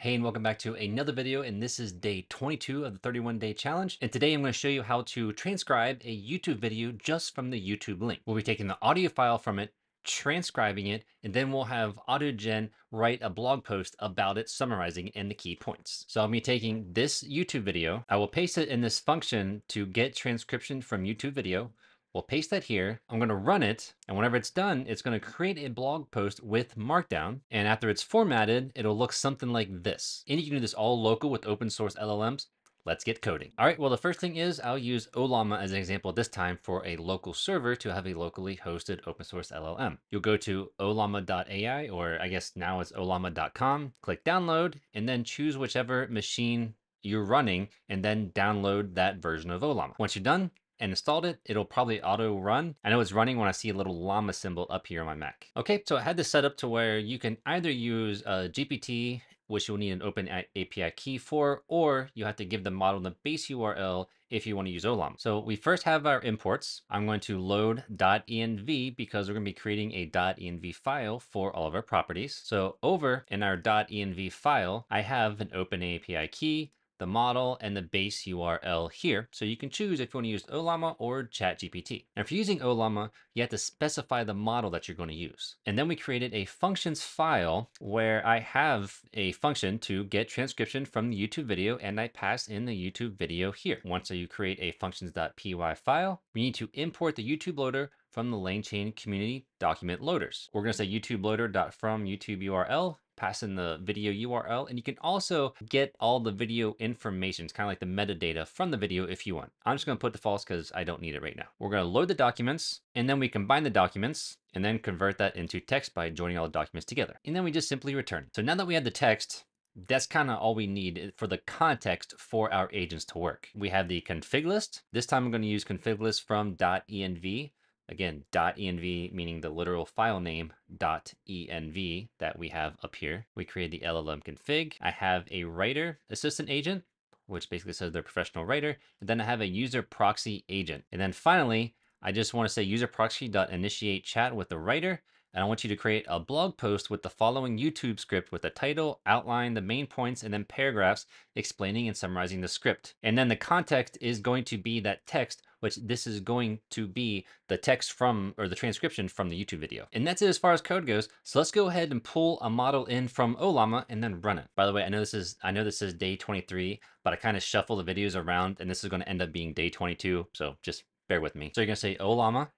Hey and welcome back to another video and this is day 22 of the 31 day challenge and today I'm going to show you how to transcribe a YouTube video just from the YouTube link. We'll be taking the audio file from it, transcribing it, and then we'll have AutoGen write a blog post about it summarizing and the key points. So I'll be taking this YouTube video, I will paste it in this function to get transcription from YouTube video, We'll paste that here. I'm going to run it. And whenever it's done, it's going to create a blog post with Markdown. And after it's formatted, it'll look something like this. And you can do this all local with open source LLMs. Let's get coding. All right, well, the first thing is I'll use Ollama as an example this time for a local server to have a locally hosted open source LLM. You'll go to ollama.ai, or I guess now it's ollama.com, click download, and then choose whichever machine you're running, and then download that version of Ollama. Once you're done, and installed it, it'll probably auto run. I know it's running when I see a little llama symbol up here on my Mac. Okay, so I had this set up to where you can either use a GPT, which you'll need an open API key for, or you have to give the model the base URL if you want to use Ollama. So we first have our imports. I'm going to load .env because we're going to be creating a .env file for all of our properties. So over in our .env file, I have an open API key the model, and the base URL here. So you can choose if you want to use Ollama or ChatGPT. And if you're using Ollama, you have to specify the model that you're going to use. And then we created a functions file where I have a function to get transcription from the YouTube video and I pass in the YouTube video here. Once you create a functions.py file, we need to import the YouTube loader from the LangChain community document loaders. We're going to say YouTube loader.from YouTube URL pass in the video URL, and you can also get all the video information. It's kind of like the metadata from the video if you want. I'm just going to put the false because I don't need it right now. We're going to load the documents, and then we combine the documents, and then convert that into text by joining all the documents together. And then we just simply return. So now that we have the text, that's kind of all we need eh, for the context for our agents to work. We have the config list. This time I'm going to use config list from .env. Again, .env meaning the literal file name .env that we have up here. We create the LLM config. I have a writer assistant agent, which basically says they're a professional writer. And then I have a user proxy agent. And then finally, I just want to say user proxy.initiate chat with the writer. And I want you to create a blog post with the following YouTube script with the title, outline, the main points, and then paragraphs explaining and summarizing the script. And then the context is going to be that text, which this is going to be the text from, or the transcription from the YouTube video. And that's it as far as code goes. So let's go ahead and pull a model in from Ollama and then run it. By the way, I know this is, I know this is day 23, but I kind of shuffle the videos around and this is going to end up being day 22. So just bear with me. So you're going to say Ollama,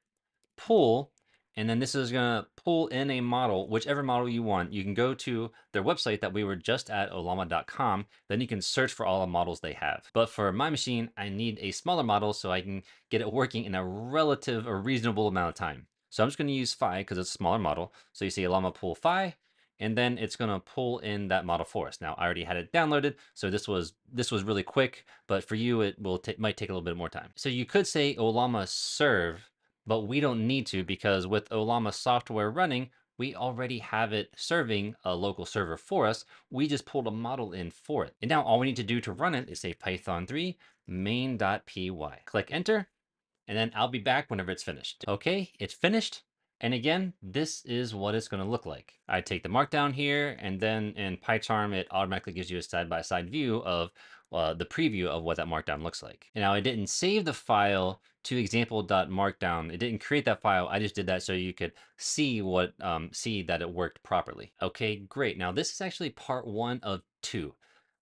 pull, and then this is going to pull in a model, whichever model you want. You can go to their website that we were just at, ollama.com. Then you can search for all the models they have. But for my machine, I need a smaller model so I can get it working in a relative or reasonable amount of time. So I'm just going to use Phi because it's a smaller model. So you see Ollama pull Phi, and then it's going to pull in that model for us. Now I already had it downloaded, so this was this was really quick, but for you it will take might take a little bit more time. So you could say Ollama serve but we don't need to because with Ollama software running, we already have it serving a local server for us. We just pulled a model in for it. And now all we need to do to run it is say Python 3 main.py. Click enter, and then I'll be back whenever it's finished. Okay, it's finished. And again, this is what it's going to look like. I take the markdown here, and then in PyCharm, it automatically gives you a side-by-side -side view of uh, the preview of what that markdown looks like. Now, I didn't save the file to example.markdown. It didn't create that file. I just did that so you could see what um, see that it worked properly. Okay, great. Now, this is actually part one of two.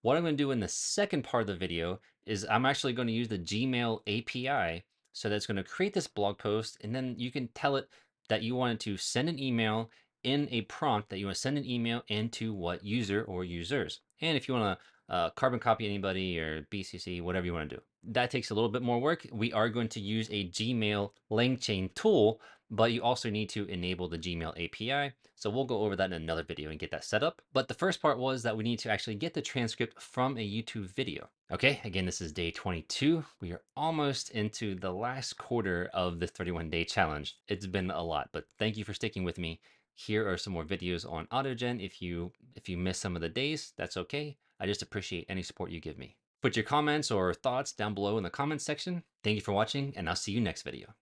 What I'm going to do in the second part of the video is I'm actually going to use the Gmail API so that's going to create this blog post and then you can tell it that you wanted to send an email in a prompt that you want to send an email into what user or users. And if you want to uh, carbon copy anybody or BCC, whatever you want to do. That takes a little bit more work. We are going to use a Gmail LangChain tool, but you also need to enable the Gmail API. So we'll go over that in another video and get that set up. But the first part was that we need to actually get the transcript from a YouTube video. Okay, again, this is day 22. We are almost into the last quarter of the 31 day challenge. It's been a lot, but thank you for sticking with me. Here are some more videos on AutoGen. If you if you miss some of the days, that's okay. I just appreciate any support you give me. Put your comments or thoughts down below in the comments section. Thank you for watching, and I'll see you next video.